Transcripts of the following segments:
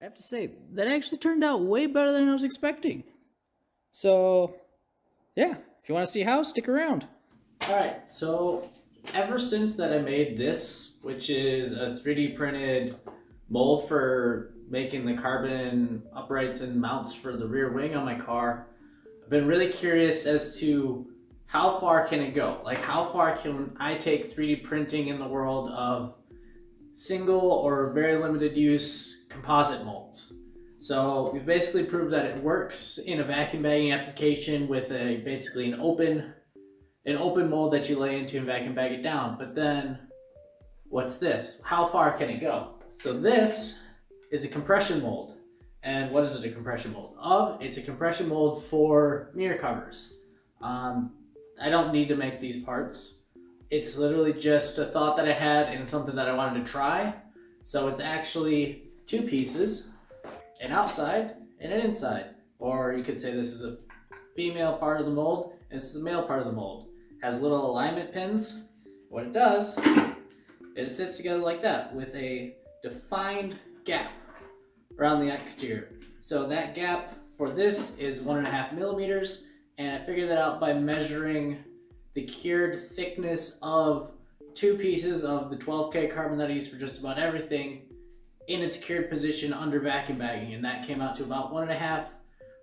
I have to say, that actually turned out way better than I was expecting. So, yeah, if you want to see how, stick around. Alright, so ever since that I made this, which is a 3D printed mold for making the carbon uprights and mounts for the rear wing on my car, I've been really curious as to how far can it go? Like how far can I take 3D printing in the world of single or very limited use composite molds? So we've basically proved that it works in a vacuum bagging application with a basically an open an open mold that you lay into and vacuum bag it down. But then what's this? How far can it go? So this is a compression mold. And what is it a compression mold of? It's a compression mold for mirror covers. Um, I don't need to make these parts. It's literally just a thought that I had and something that I wanted to try. So it's actually two pieces, an outside and an inside. Or you could say this is a female part of the mold and this is a male part of the mold. It has little alignment pins. What it does, it sits together like that with a defined gap around the exterior. So that gap for this is one and a half millimeters and I figured that out by measuring the cured thickness of two pieces of the 12K carbon that I use for just about everything in its cured position under vacuum bagging, and that came out to about one and a half,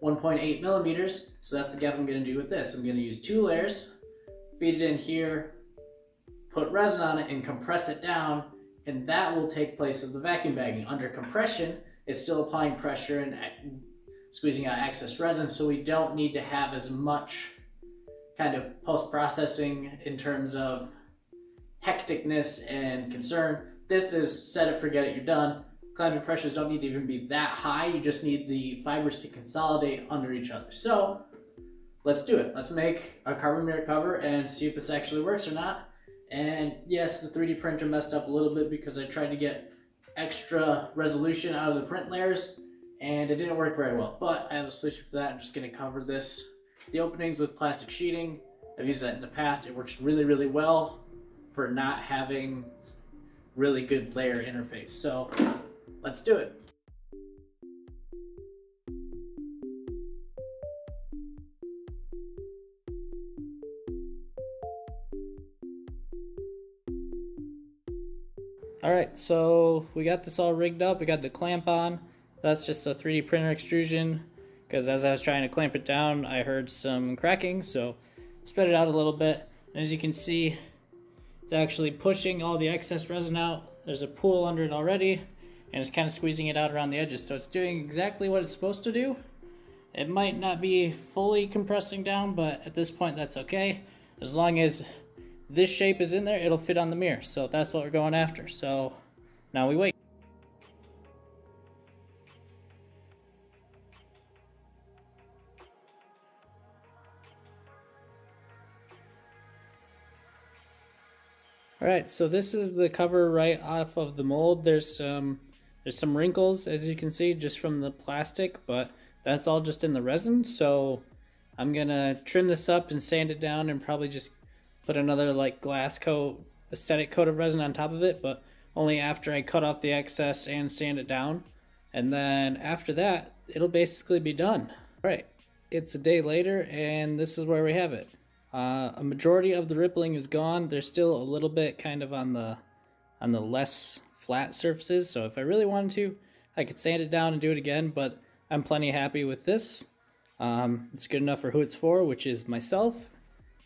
1.8 millimeters. So that's the gap I'm gonna do with this. I'm gonna use two layers, feed it in here, put resin on it, and compress it down, and that will take place of the vacuum bagging. Under compression, it's still applying pressure and uh, squeezing out excess resin, so we don't need to have as much kind of post-processing in terms of hecticness and concern. This is set it, forget it, you're done. Clamping pressures don't need to even be that high. You just need the fibers to consolidate under each other. So let's do it. Let's make a carbon mirror cover and see if this actually works or not. And yes, the 3D printer messed up a little bit because I tried to get extra resolution out of the print layers and it didn't work very well. But I have a solution for that. I'm just going to cover this, the openings with plastic sheeting. I've used that in the past. It works really, really well for not having really good layer interface. So let's do it. All right, so we got this all rigged up. We got the clamp on. That's just a 3D printer extrusion because as I was trying to clamp it down, I heard some cracking, so spread it out a little bit. And as you can see, it's actually pushing all the excess resin out. There's a pool under it already, and it's kind of squeezing it out around the edges. So it's doing exactly what it's supposed to do. It might not be fully compressing down, but at this point, that's okay. As long as this shape is in there, it'll fit on the mirror. So that's what we're going after. So now we wait. All right, so this is the cover right off of the mold. There's some there's some wrinkles as you can see just from the plastic, but that's all just in the resin. So I'm gonna trim this up and sand it down and probably just put another like glass coat, aesthetic coat of resin on top of it, but only after I cut off the excess and sand it down. And then after that, it'll basically be done. All right, it's a day later and this is where we have it. Uh, a majority of the rippling is gone. There's still a little bit kind of on the on the less flat surfaces. So if I really wanted to, I could sand it down and do it again, but I'm plenty happy with this. Um, it's good enough for who it's for, which is myself.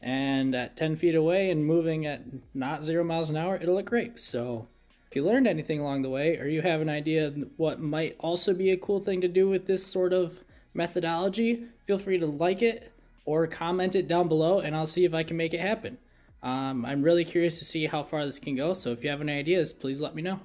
And at 10 feet away and moving at not zero miles an hour, it'll look great. So if you learned anything along the way, or you have an idea what might also be a cool thing to do with this sort of methodology, feel free to like it, or comment it down below and I'll see if I can make it happen. Um, I'm really curious to see how far this can go, so if you have any ideas, please let me know.